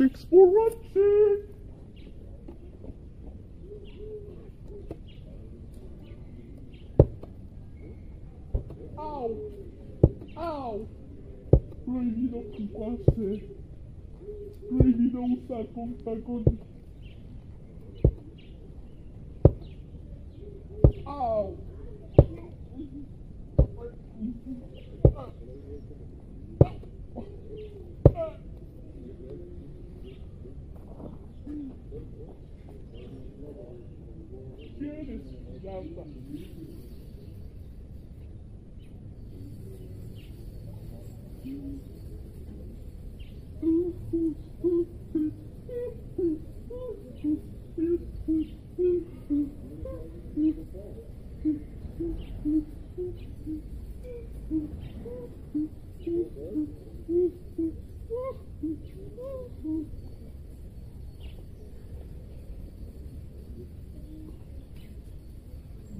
fix for ranching. Au! Au! Proibido ocuparse. Proibido usar con 要า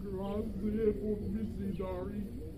Grazie por me dar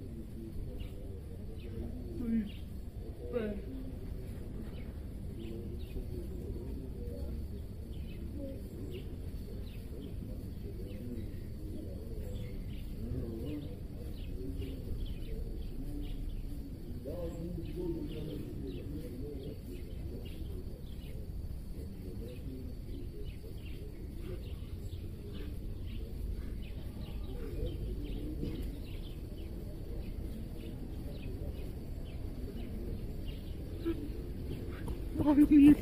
Ai,